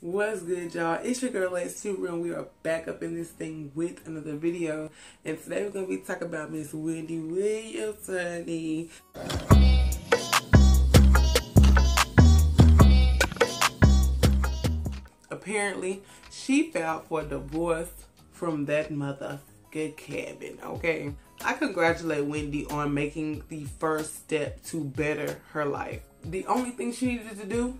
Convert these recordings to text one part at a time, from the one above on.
What's good, y'all? It's your girl, Lex Super, and we are back up in this thing with another video. And today we're going to be talking about Miss Wendy Williams, honey. Apparently, she filed for divorce from that mother good Kevin, okay? I congratulate Wendy on making the first step to better her life. The only thing she needed to do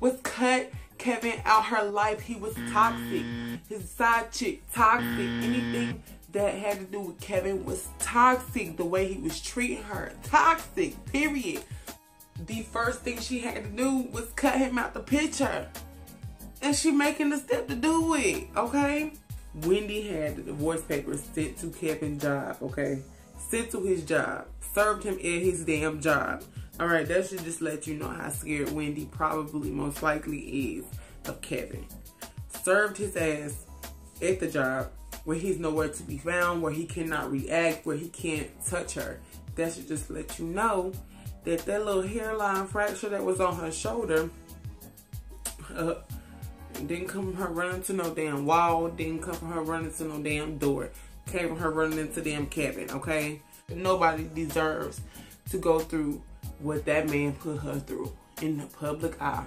was cut Kevin out her life. He was toxic. His side chick, toxic. Anything that had to do with Kevin was toxic. The way he was treating her, toxic, period. The first thing she had to do was cut him out the picture. And she making the step to do it, okay? Wendy had the divorce papers sent to Kevin's job, okay? Sent to his job. Served him at his damn job. All right, that should just let you know how scared Wendy probably most likely is of Kevin. Served his ass at the job where he's nowhere to be found, where he cannot react, where he can't touch her. That should just let you know that that little hairline fracture that was on her shoulder uh, didn't come from her running to no damn wall, didn't come from her running to no damn door. Came from her running into damn Kevin, okay? Nobody deserves to go through what that man put her through in the public eye.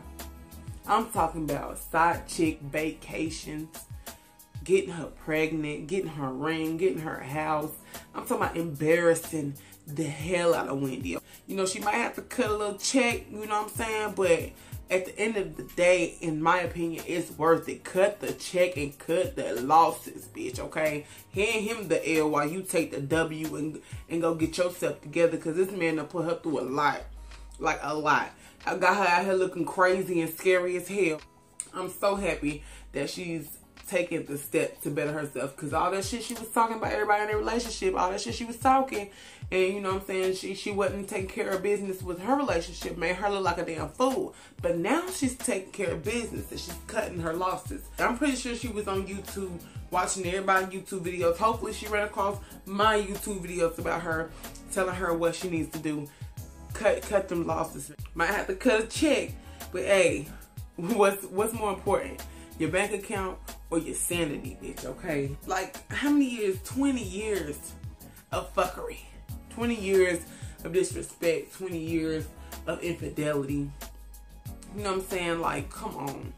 I'm talking about side chick vacations, getting her pregnant, getting her ring, getting her house. I'm talking about embarrassing the hell out of Wendy. You know, she might have to cut a little check, you know what I'm saying? But at the end of the day, in my opinion, it's worth it. Cut the check and cut the losses, bitch, okay? Hand him the L while you take the W and, and go get yourself together because this man done put her through a lot. Like, a lot. I got her out here looking crazy and scary as hell. I'm so happy that she's taking the step to better herself because all that shit she was talking about everybody in their relationship, all that shit she was talking, and you know what I'm saying, she she wasn't taking care of business with her relationship, made her look like a damn fool. But now she's taking care of business and she's cutting her losses. I'm pretty sure she was on YouTube watching everybody's YouTube videos. Hopefully she ran across my YouTube videos about her, telling her what she needs to do. Cut cut them losses. Might have to cut a check, but hey, what's what's more important? Your bank account or your sanity, bitch, okay? Like, how many years? 20 years of fuckery. 20 years of disrespect. 20 years of infidelity. You know what I'm saying? Like, come on.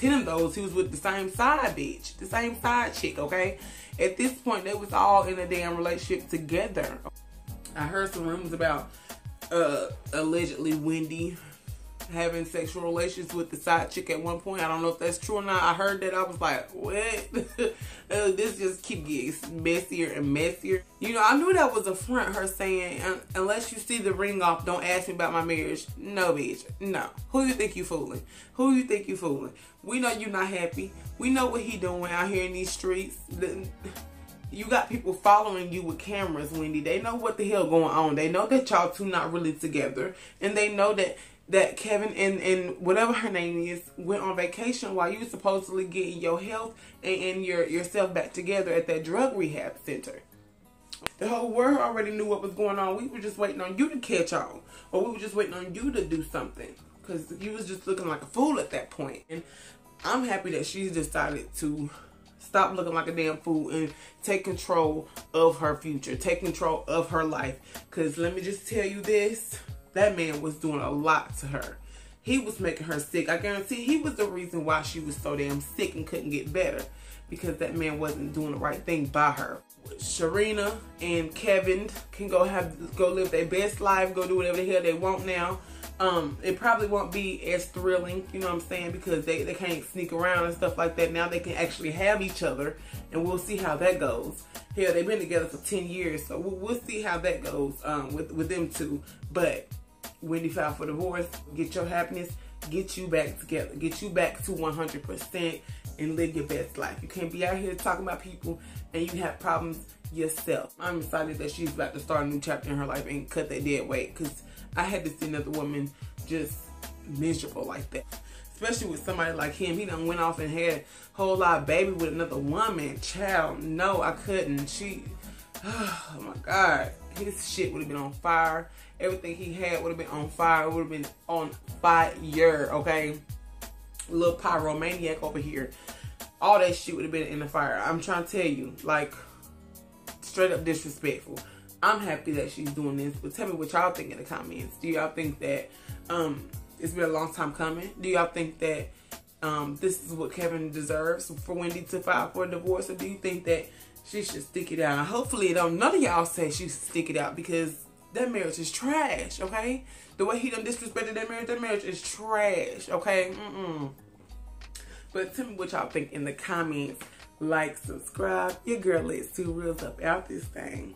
Ten of those, he was with the same side bitch. The same side chick, okay? At this point, they was all in a damn relationship together. I heard some rumors about uh allegedly Wendy having sexual relations with the side chick at one point. I don't know if that's true or not. I heard that. I was like, what? uh, this just keep getting messier and messier. You know, I knew that was a front, her saying, unless you see the ring off, don't ask me about my marriage. No, bitch. No. Who you think you fooling? Who you think you fooling? We know you're not happy. We know what he doing out here in these streets. You got people following you with cameras, Wendy. They know what the hell going on. They know that y'all two not really together. And they know that that Kevin and, and whatever her name is went on vacation while you were supposedly getting your health and, and your yourself back together at that drug rehab center. The whole world already knew what was going on. We were just waiting on you to catch on. Or we were just waiting on you to do something. Because you was just looking like a fool at that point. And I'm happy that she's decided to stop looking like a damn fool and take control of her future. Take control of her life. Because let me just tell you this that man was doing a lot to her. He was making her sick. I guarantee he was the reason why she was so damn sick and couldn't get better because that man wasn't doing the right thing by her. Sharina and Kevin can go have go live their best life, go do whatever the hell they want now. Um, it probably won't be as thrilling, you know what I'm saying, because they, they can't sneak around and stuff like that. Now they can actually have each other, and we'll see how that goes. Hell, they've been together for 10 years, so we'll, we'll see how that goes um, with, with them two. But Wendy filed for divorce. Get your happiness. Get you back together. Get you back to 100% and live your best life. You can't be out here talking about people and you have problems yourself. I'm excited that she's about to start a new chapter in her life and cut that dead weight because I had to see another woman just miserable like that. Especially with somebody like him. He done went off and had a whole lot of baby with another woman. Child, no, I couldn't. She, oh my God. His shit would have been on fire everything he had would have been on fire. It would have been on fire, okay? little pyromaniac over here, all that shit would have been in the fire. I'm trying to tell you, like, straight up disrespectful. I'm happy that she's doing this, but tell me what y'all think in the comments. Do y'all think that um, it's been a long time coming? Do y'all think that um, this is what Kevin deserves for Wendy to file for a divorce, or do you think that she should stick it out? Hopefully, don't none of y'all say she should stick it out because that marriage is trash. Okay, the way he done disrespected that marriage, that marriage is trash. Okay, mm-mm. But tell me what y'all think in the comments. Like, subscribe. Your girl is two reels up out this thing.